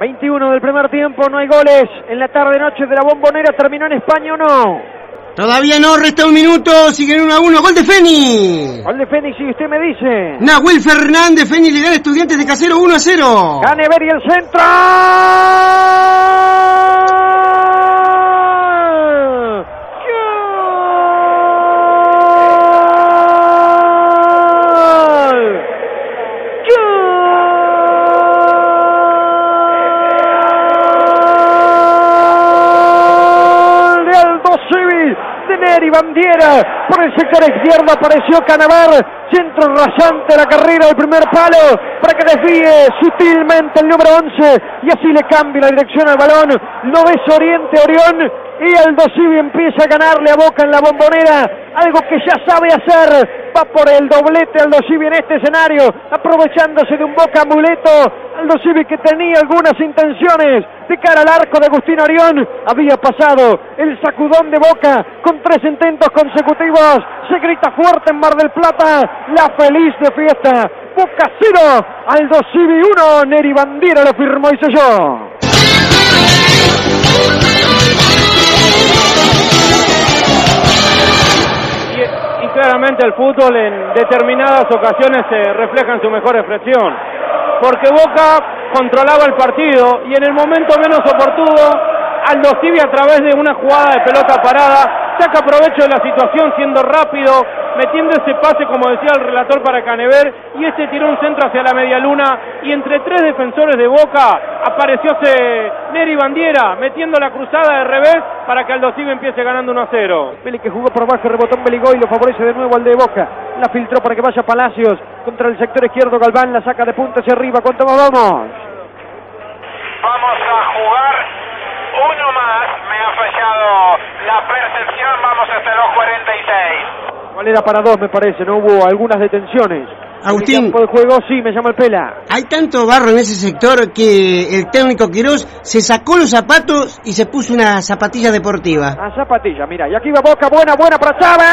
21 del primer tiempo, no hay goles. En la tarde-noche de la bombonera terminó en España o no. Todavía no, resta un minuto, siguen 1 a 1. Gol de Feni. Gol de Feni, si usted me dice. Nahuel Fernández, Feni le gana Estudiantes de Casero 1 a 0. Canever y el centro. Neri Bandiera. Por el sector izquierdo apareció Canavar. Centro rasante la carrera del primer palo para que desvíe sutilmente el número 11 y así le cambie la dirección al balón. Lo ves Oriente Orión y Aldo Civi empieza a ganarle a Boca en la bombonera. Algo que ya sabe hacer. Va por el doblete Aldo Civi en este escenario, aprovechándose de un Boca amuleto. Aldo Civi que tenía algunas intenciones de cara al arco de Agustín Orión. Había pasado el sacudón de Boca con tres intentos consecutivos. Se grita fuerte en Mar del Plata. La feliz de fiesta. Boca 0, Aldo Civi 1. Neri Bandiera lo firmó y selló. Claramente el fútbol en determinadas ocasiones se refleja en su mejor expresión. Porque Boca controlaba el partido y en el momento menos oportuno, Aldo Civi a través de una jugada de pelota parada saca provecho de la situación siendo rápido, metiendo ese pase como decía el relator para Canever y este tiró un centro hacia la media luna y entre tres defensores de Boca aparecióse Neri Bandiera metiendo la cruzada de revés para que Aldo Civi empiece ganando 1 a 0. Peli que jugó por abajo, rebotó en Beligoy, lo favorece de nuevo al de Boca. La filtró para que vaya Palacios contra el sector izquierdo. Galván la saca de punta hacia arriba. ¿Cuánto más vamos? Vamos a jugar uno más. Me ha fallado la percepción. Vamos hasta los 46. ¿Cuál era para dos, me parece? ¿No hubo algunas detenciones? Agustín. El campo de juego, sí, me llama el Pela. Hay tanto barro en ese sector que el técnico Quirós se sacó los zapatos y se puso una zapatilla deportiva. A zapatilla, mira. Y aquí va Boca, buena, buena para Chávez.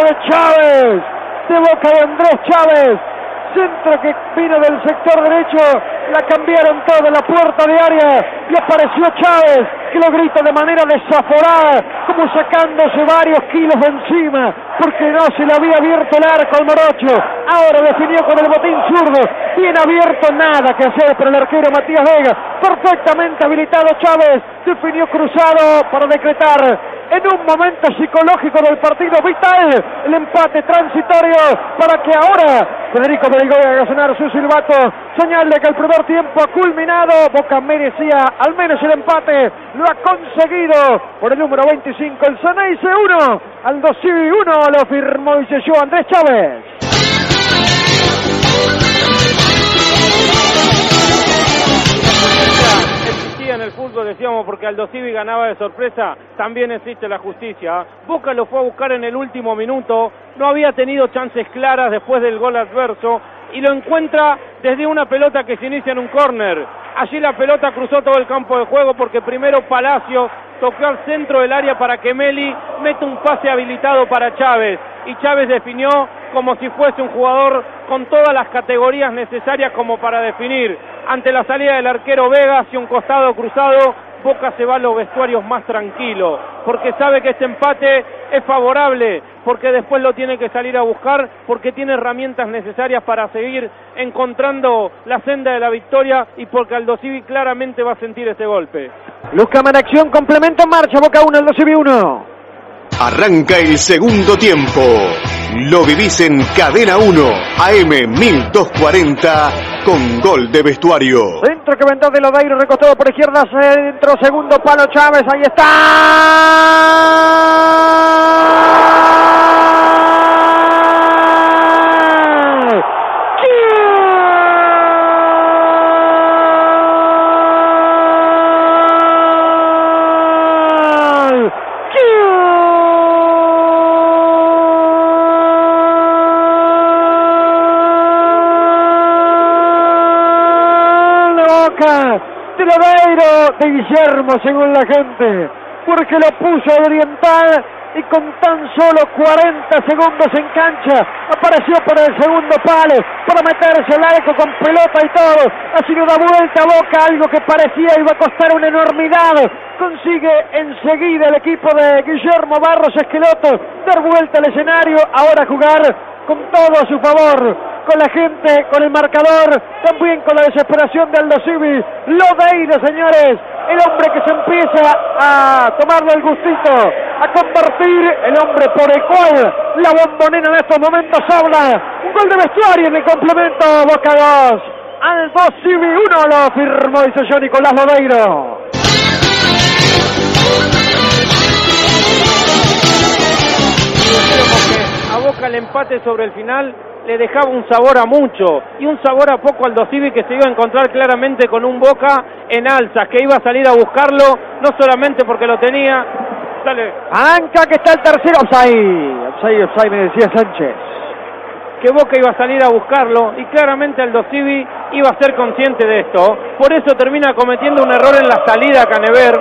De Chávez, de boca de Andrés Chávez, centro que vino del sector derecho, la cambiaron toda la puerta de área y apareció Chávez, que lo grita de manera desaforada, como sacándose varios kilos de encima, porque no se le había abierto el arco al Morocho, ahora definió con el botín zurdo, bien abierto, nada que hacer para el arquero Matías Vega, perfectamente habilitado Chávez, definió cruzado para decretar en un momento psicológico del partido vital, el empate transitorio para que ahora Federico Beligoy haga sonar su silbato, señal de que el primer tiempo ha culminado, Boca merecía al menos el empate, lo ha conseguido por el número 25, el Ceneice 1, Aldo Civi 1, lo firmó y selló Andrés Chávez. Fútbol, decíamos, porque Aldo Civi ganaba de sorpresa, también existe la justicia. Boca lo fue a buscar en el último minuto, no había tenido chances claras después del gol adverso y lo encuentra desde una pelota que se inicia en un córner. Allí la pelota cruzó todo el campo de juego porque primero Palacio tocó al centro del área para que Meli meta un pase habilitado para Chávez y Chávez definió como si fuese un jugador con todas las categorías necesarias como para definir. Ante la salida del arquero Vega hacia un costado cruzado, Boca se va a los vestuarios más tranquilo, porque sabe que este empate es favorable, porque después lo tiene que salir a buscar, porque tiene herramientas necesarias para seguir encontrando la senda de la victoria y porque Aldo Civi claramente va a sentir ese golpe. Luz Cámara Acción, complemento en marcha, Boca 1, Aldo Civi 1. Arranca el segundo tiempo. Lo vivís en Cadena 1, AM 1240, con gol de vestuario. Centro que vendó de Lodeiro, recostado por izquierda, centro, segundo palo Chávez, ahí está. Boca, de Lodeiro, de Guillermo, según la gente, porque lo puso a orientar y con tan solo 40 segundos en cancha apareció por el segundo palo para meterse al arco con pelota y todo. Ha sido una vuelta a boca, algo que parecía iba a costar una enormidad. Consigue enseguida el equipo de Guillermo Barros Esqueloto dar vuelta al escenario, ahora jugar con todo a su favor con la gente, con el marcador, también con la desesperación de Aldo Civi. Lodeiro, señores, el hombre que se empieza a tomarle el gustito, a convertir el hombre por el cual la bombonera en estos momentos habla. Un gol de vestuario en el complemento, Boca 2. Aldo Civi 1 lo firmó, dice yo, Nicolás Lodeiro. a Boca el empate sobre el final le dejaba un sabor a mucho y un sabor a poco al Dosivi que se iba a encontrar claramente con un Boca en alzas, que iba a salir a buscarlo, no solamente porque lo tenía. Dale. Anca que está el tercero, Osay. Osay, Osay, me decía Sánchez. Que Boca iba a salir a buscarlo y claramente el Dosivi iba a ser consciente de esto. Por eso termina cometiendo un error en la salida Canever.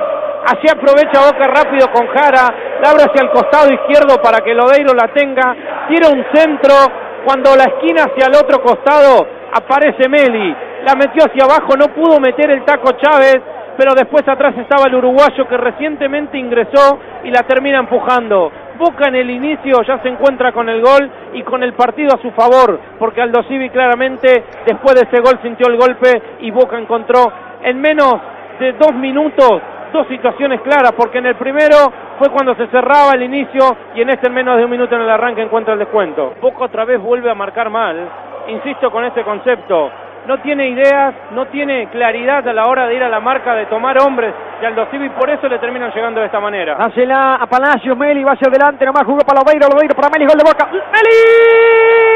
Así aprovecha Boca rápido con Jara, la abre hacia el costado izquierdo para que Lodeiro la tenga, tira un centro, cuando la esquina hacia el otro costado aparece Meli, la metió hacia abajo, no pudo meter el taco Chávez, pero después atrás estaba el uruguayo que recientemente ingresó y la termina empujando. Boca en el inicio ya se encuentra con el gol y con el partido a su favor, porque Aldo Civi claramente después de ese gol sintió el golpe y Boca encontró en menos de dos minutos dos situaciones claras, porque en el primero fue cuando se cerraba el inicio y en este en menos de un minuto en el arranque encuentra el descuento. Poco otra vez vuelve a marcar mal, insisto con este concepto, no tiene ideas, no tiene claridad a la hora de ir a la marca, de tomar hombres y Aldo Civi, por eso le terminan llegando de esta manera. Hacela a Palacios, Meli va hacia adelante, nomás jugó para Lobeiro, Lobeiro para Meli, gol de Boca. ¡Meli!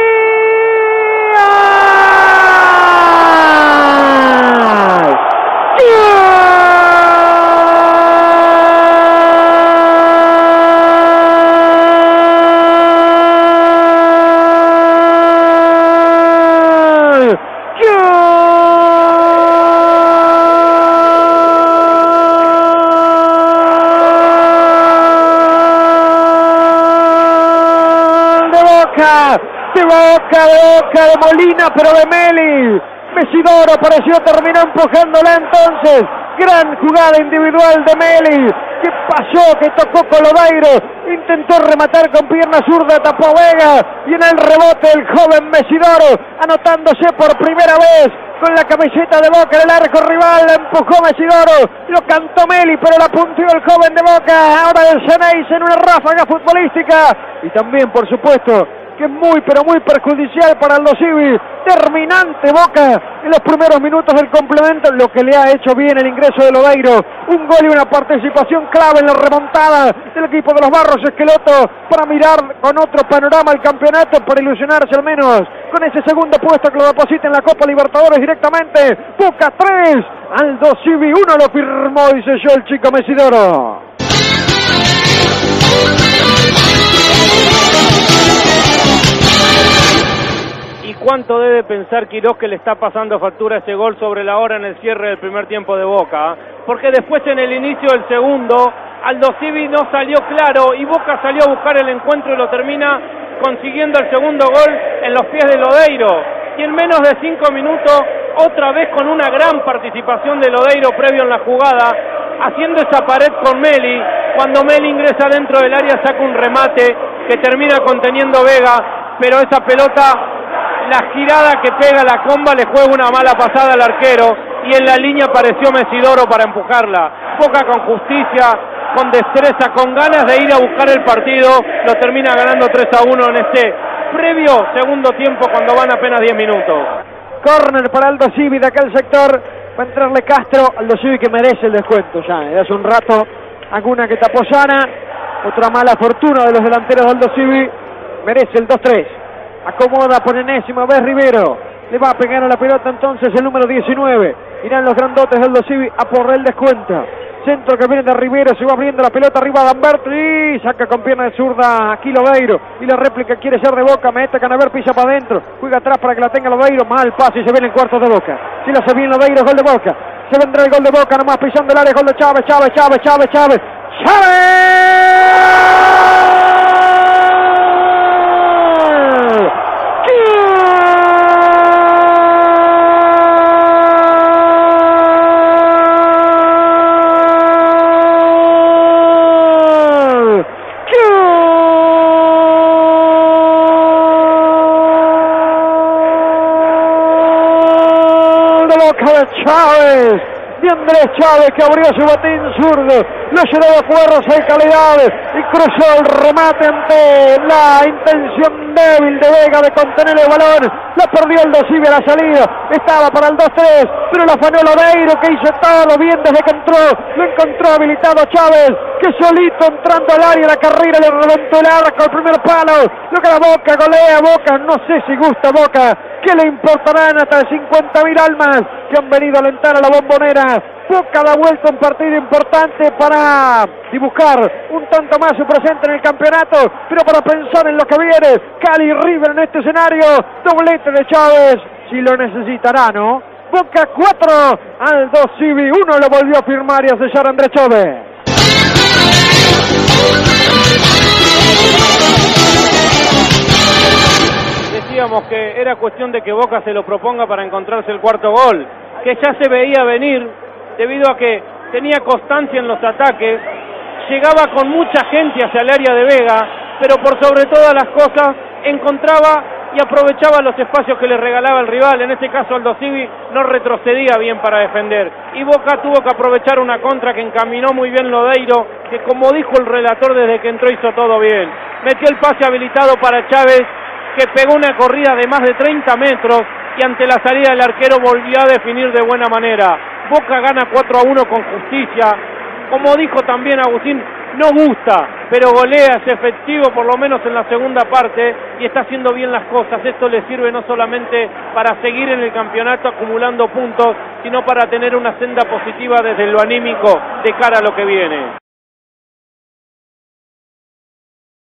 Boca, de Molina, pero de Meli. Mesidoro apareció, terminó empujándola entonces. Gran jugada individual de Meli. Que pasó, que tocó Colodeiro. Intentó rematar con pierna zurda, tapó Vega. Y en el rebote el joven Mesidoro, anotándose por primera vez con la camiseta de Boca en el arco rival. Empujó Mesidoro. Lo cantó Meli, pero la puntió el joven de Boca. Ahora el Ceneis en una ráfaga futbolística. Y también, por supuesto, que es muy, pero muy perjudicial para el Civi. Terminante Boca en los primeros minutos del complemento, lo que le ha hecho bien el ingreso de Lodeiro. Un gol y una participación clave en la remontada del equipo de los Barros Esqueloto para mirar con otro panorama el campeonato, para ilusionarse al menos con ese segundo puesto que lo deposita en la Copa Libertadores directamente. Boca 3, Aldo Civi 1 lo firmó, dice yo el chico Mesidoro. Cuánto debe pensar Quiroz que le está pasando factura ese gol sobre la hora en el cierre del primer tiempo de Boca. Porque después en el inicio del segundo, Aldo Civi no salió claro y Boca salió a buscar el encuentro y lo termina consiguiendo el segundo gol en los pies de Lodeiro. Y en menos de cinco minutos, otra vez con una gran participación de Lodeiro previo en la jugada, haciendo esa pared con Meli. Cuando Meli ingresa dentro del área, saca un remate que termina conteniendo Vega, pero esa pelota la girada que pega la comba le juega una mala pasada al arquero y en la línea apareció Mesidoro para empujarla. Poca con justicia, con destreza, con ganas de ir a buscar el partido, lo termina ganando 3 a 1 en este previo segundo tiempo cuando van apenas 10 minutos. Corner para Aldo Civi de aquel sector, va a entrarle Castro, Aldo Civi que merece el descuento ya, de hace un rato, alguna que tapó sana, otra mala fortuna de los delanteros de Aldo Civi, merece el 2-3. Acomoda por enésima vez Rivero. Le va a pegar a la pelota entonces el número 19. Irán los grandotes del Dosivi a por el descuento. Centro que viene de Rivero, se va abriendo la pelota arriba a Damberto y saca con pierna de zurda aquí Lodeiro. Y la réplica quiere ser de boca, mete Canaver, pisa para adentro. Juega atrás para que la tenga Lodeiro. Mal pase y se viene el cuarto de boca. Si lo hace bien Lodeiro, gol de boca. Se vendrá el gol de Boca, nomás pisando el área, gol de Chávez, Chávez, Chávez, Chávez, Chávez. ¡Chávez! De Chávez. De Andrés Chávez que abrió su batín zurdo, lo llenó de fuerzas y calidades y cruzó el remate ante la intención débil de Vega de contener el balón. La perdió el Dosive a la salida, estaba para el 2-3, pero la afanó Lodeiro que hizo todo bien desde que entró. Lo encontró habilitado Chávez, que solito entrando al área la carrera le reventó el arco al primer palo. Lo que la Boca, golea Boca, no sé si gusta Boca. ¿Qué le importarán hasta 50.000 almas que han venido a alentar a la bombonera? Boca da vuelta un partido importante para dibujar un tanto más su presente en el campeonato, pero para pensar en lo que viene. Cali River en este escenario, doblete de Chávez, si lo necesitará, ¿no? Boca 4, Aldo Civi 1 lo volvió a firmar y a sellar Andrés Chávez. Decíamos que era cuestión de que Boca se lo proponga para encontrarse el cuarto gol, que ya se veía venir debido a que tenía constancia en los ataques, llegaba con mucha gente hacia el área de Vega, pero por sobre todas las cosas encontraba y aprovechaba los espacios que le regalaba el rival, en este caso Aldo Civi no retrocedía bien para defender. Y Boca tuvo que aprovechar una contra que encaminó muy bien Lodeiro, que como dijo el relator desde que entró hizo todo bien, metió el pase habilitado para Chávez que pegó una corrida de más de 30 metros y ante la salida del arquero volvió a definir de buena manera. Boca gana 4 a 1 con justicia. Como dijo también Agustín, no gusta, pero golea, es efectivo por lo menos en la segunda parte y está haciendo bien las cosas. Esto le sirve no solamente para seguir en el campeonato acumulando puntos, sino para tener una senda positiva desde lo anímico de cara a lo que viene.